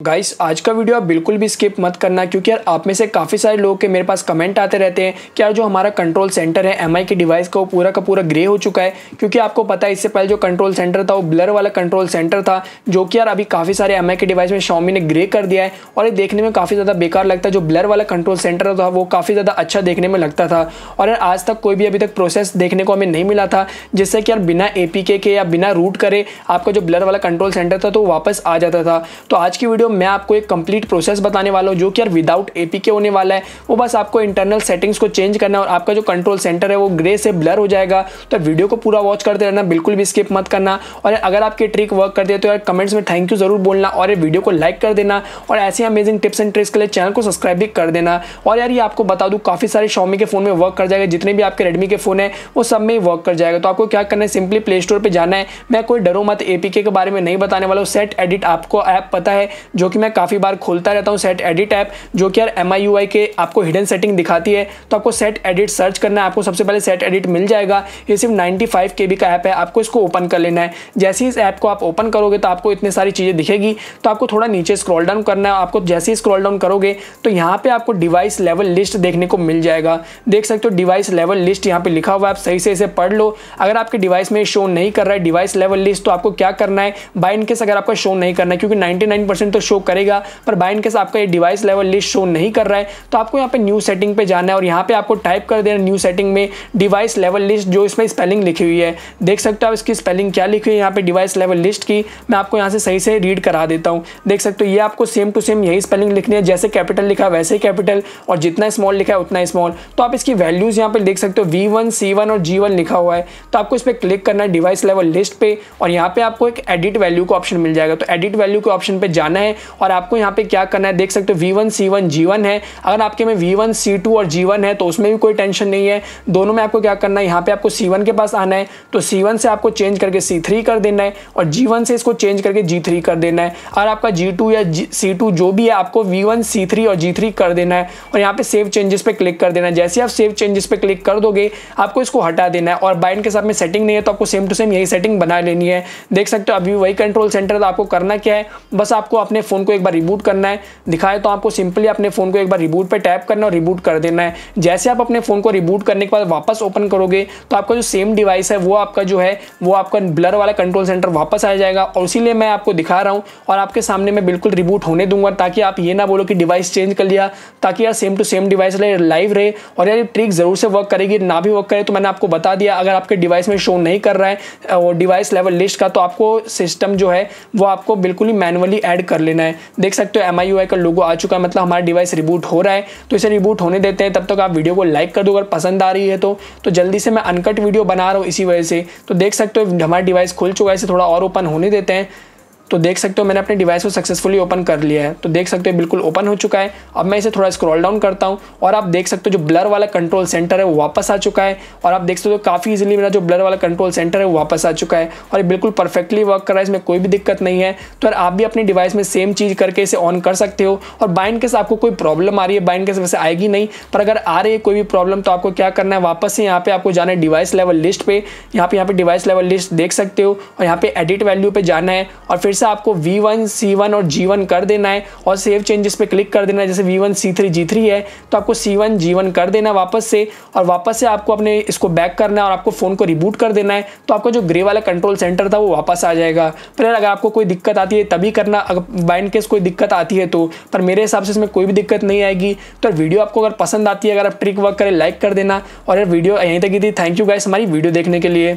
Guys आज का video आप बिल्कुल भी स्किप मत करना क्योंकि यार आप में से काफ़ी सारे लोग के मेरे पास कमेंट आते रहते हैं कि यार जो हमारा कंट्रोल सेंटर है एमआई के डिवाइस का वो पूरा का पूरा ग्रे हो चुका है। क्योंकि आपको पता है, इससे पहले जो कंट्रोल सेंटर था, वो ब्लर वाला कंट्रोल सेंटर था, जो कि यार अभी काफ़ी सारे एमआई के डिवाइस में शॉमी ने ग्रे कर दिया है और ये देखने में काफ़ी ज़्यादा बेकार लगता है। जो ब्लर वाला कंट्रोल सेंटर था, वो काफ़ी ज़्यादा अच्छा देखने में लगता था। और यार आज तक कोई भी अभी तक प्रोसेस देखने को हमें नहीं मिला था, जिससे कि यार बिना ए के या बिना रूट करे आपका जो ब्लर वाला कंट्रोल सेंटर था तो वापस आ जाता था। तो आज की वीडियो मैं आपको एक कंप्लीट प्रोसेस बताने वाला हूँ, जो कि यार विदाउट एपीके होने वाला है। वो बस आपको इंटरनल सेटिंग्स को चेंज करना और आपका जो कंट्रोल सेंटर है, वो ग्रे से ब्लर हो जाएगा। तो वीडियो को पूरा वॉच करते रहना, बिल्कुल भी स्किप मत करना। और अगर आपकी ट्रिक वर्क करती है तो यार कमेंट्स में थैंक यू ज़रूर बोलना और ये वीडियो को लाइक कर देना और ऐसे अमेजिंग टिप्स एंड ट्रिक्स के लिए चैनल को सब्सक्राइब भी कर देना। और यार, ये आपको बता दूँ, काफ़ी सारे शॉमी के फ़ोन में वर्क कर जाएगा, जितने भी आपके रेडमी के फ़ोन है, वो सब में ही वर्क कर जाएगा। तो आपको क्या करना है सिंपली प्ले स्टोर पर जाना है। मैं कोई डरो मत एपीके के बारे में नहीं बताने वाला हूँ सेट एडिट आपको ऐप पता है। जो कि मैं काफ़ी बार खोलता रहता हूँ सेट एडिट ऐप जो कि यार एमआईयूआई के आपको हिडन सेटिंग दिखाती है तो आपको सेट एडिट सर्च करना है, आपको सबसे पहले सेट एडिट मिल जाएगा। ये सिर्फ़ नाइन्टी फाइव का ऐप है, आपको इसको ओपन कर लेना है। जैसे ही इस ऐप को आप ओपन करोगे तो आपको इतनी सारी चीज़ें दिखेगी तो आपको थोड़ा नीचे स्क्रॉल डाउन करना है। आपको जैसे ही स्क्रॉल डाउन करोगे तो यहाँ पर आपको डिवाइस लेवल लिस्ट देखने को मिल जाएगा। देख सकते हो डिवाइस लेवल लिस्ट यहाँ पर लिखा हुआ है, आप सही से इसे पढ़ लो। अगर आपके डिवाइस में शो नहीं कर रहा है डिवाइस लेवल लिस्ट तो आपको क्या करना है? बाय इनकेस अगर आपका शो नहीं करना है, क्योंकि 99% तो शो करेगा, पर बाय इनकेस आपका ये डिवाइस लेवल लिस्ट शो नहीं कर रहा है तो आपको यहाँ पे न्यू सेटिंग पे जाना है और यहाँ पे आपको टाइप कर देना न्यू सेटिंग में डिवाइस लेवल लिस्ट जो इसमें स्पेलिंग लिखी हुई है। देख सकते हो आप इसकी स्पेलिंग क्या लिखी हुई है यहाँ पे डिवाइस लेवल लिस्ट की। मैं आपको यहाँ से सही से रीड करा देता हूँ। देख सकते हो ये आपको सेम टू सेम यही स्पेलिंग लिखनी है, जैसे कैपिटल लिखा वैसे ही कैपिटल और जितना स्मॉल लिखा है उतना स्मॉल तो आप इसकी वैल्यूज़ यहाँ पे देख सकते हो वी वन सी वन और जी वन लिखा हुआ है। तो आपको इस पर क्लिक करना है डिवाइस लेवल लिस्ट पे, और यहाँ पे आपको एक एडिट वैल्यू का ऑप्शन मिल जाएगा। तो एडिट वैल्यू के ऑप्शन पे जाना है और आपको यहाँ पे क्या करना है, देख सकते हो V one C one G one है। अगर आपके में वी वन सी टू और जी वन है तो उसमें भी कोई टेंशन नहीं है। दोनों में आपको क्या करना है, यहाँ पे आपको सी वन के पास आना है। तो सी वन से आपको चेंज करके सी थ्री कर देना है और जी वन से इसको चेंज करके जी थ्री कर देना है। और आपका जी टू या सी टू जो भी है, आपको वी वन सी थ्री और जी थ्री कर देना है। और यहाँ पे सेव चेंजेस पे क्लिक कर देना है। जैसे आप सेव चेंजेस पे क्लिक कर दोगे, आपको इसको हटा देना है। और बाइंड के साथ में सेटिंग नहीं है तो आपको सेम टू सेम यही सेटिंग बना लेनी है। देख सकते हो, अभी वही कंट्रोल सेंटर आपको करना क्या है, बस आपको अपने फ़ोन को एक बार रिबूट करना है। दिखाए तो आपको सिंपली अपने फ़ोन को एक बार रिबूट पर टैप करना और रिबूट कर देना है। जैसे आप अपने फ़ोन को रिबूट करने के बाद वापस ओपन करोगे तो आपका जो सेम डिवाइस है, वो आपका जो है, वो आपका ब्लर वाला कंट्रोल सेंटर वापस आ जाएगा। और इसीलिए मैं आपको दिखा रहा हूँ और आपके सामने मैं बिल्कुल रिबूट होने दूँगा, ताकि आप ये ना बोलो कि डिवाइस चेंज कर लिया, ताकि यार same to same device live रहे। और यार ट्रिक ज़रूर से वर्क करेगी, ना भी वर्क करे तो मैंने आपको बता दिया। अगर आपके डिवाइस में शो नहीं कर रहा है वो डिवाइस लेवल लिस्ट का तो आपको सिस्टम जो है, वो आपको बिल्कुल ही मैनुअली ऐड कर लेना है। देख सकते हो एम का लोगो आ चुका है मतलब हमारा डिवाइस रिबूट हो रहा है। तो इसे रिबूट होने देते हैं, तब तक आप वीडियो को लाइक कर दो अगर पसंद आ रही है तो। तो जल्दी से मैं अनकट वीडियो बना रहा हूँ इसी वजह से। तो देख सकते हो, हमारा डिवाइस खुल चुका है, इसे थोड़ा और ओपन होने देते हैं। तो देख सकते हो मैंने अपने डिवाइस को सक्सेसफुली ओपन कर लिया है। तो देख सकते हो बिल्कुल ओपन हो चुका है। अब मैं इसे थोड़ा स्क्रॉल डाउन करता हूँ और आप देख सकते हो जो ब्लर वाला कंट्रोल सेंटर है वो वापस आ चुका है और आप देख सकते हो काफ़ी इजीली मेरा जो ब्लर वाला कंट्रोल सेंटर है वो वापस आ चुका है और ये बिल्कुल परफेक्टली वर्क कर रहा है, इसमें कोई भी दिक्कत नहीं है। तो यार आप भी अपनी डिवाइस में सेम चीज़ करके इसे ऑन कर सकते हो और बाइंड केस आपको कोई प्रॉब्लम आ रही है बाइंड केस वैसे आएगी नहीं। पर अगर आ रही है कोई भी प्रॉब्लम तो आपको क्या करना है, वापस से यहाँ पे आपको जाना है डिवाइस लेवल लिस्ट पे। यहाँ पे यहाँ पे डिवाइस लेवल लिस्ट देख सकते हो और यहाँ पे एडिट वैल्यू पे जाना है और फिर से आपको वी वन सी वन और जी वन कर देना है और सेव चेंजेस पे क्लिक कर देना है, जैसे V one C three G three है तो आपको सी वन जी वन कर देना है वापस से और वापस से आपको अपने इसको बैक करना है और आपको फ़ोन को रिबूट कर देना है तो आपका जो ग्रे वाला कंट्रोल सेंटर था वो वापस आ जाएगा। फिर अगर आपको कोई दिक्कत आती है, तभी करना, अगर बाइंड केस कोई दिक्कत आती है तो पर मेरे हिसाब से इसमें कोई भी दिक्कत नहीं आएगी। तो वीडियो आपको अगर पसंद आती है, अगर आप ट्रिक वर्क करें लाइक कर देना और यार वीडियो यहीं तक की थी। थैंक यू गाइस हमारी वीडियो देखने के लिए।